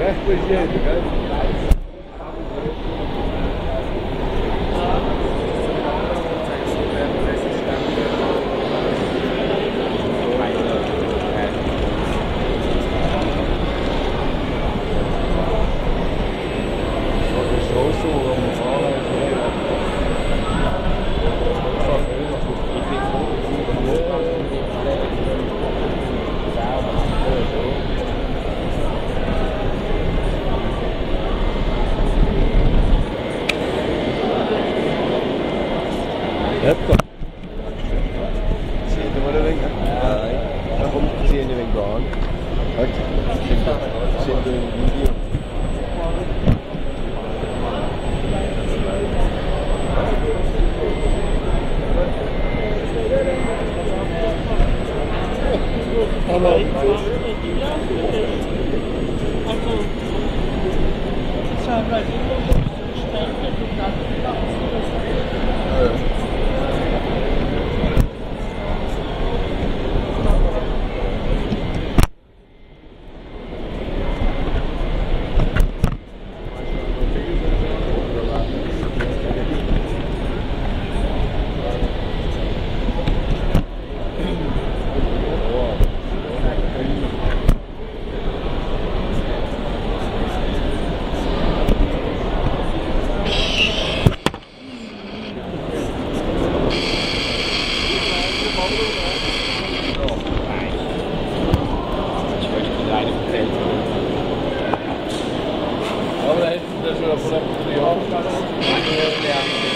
É, pois é, né? Huppa. Zie je de winkel? Nej. Jag kommer inte se en i garn. Tack. Ser du Feld. Aber da hilft natürlich schon der Bruder, der Jahre, der